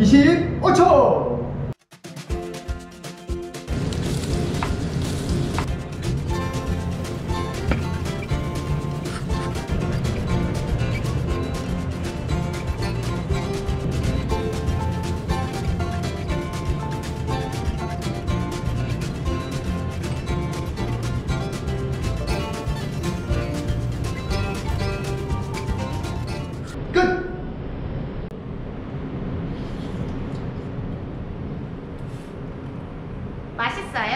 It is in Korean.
25초 맛있어요?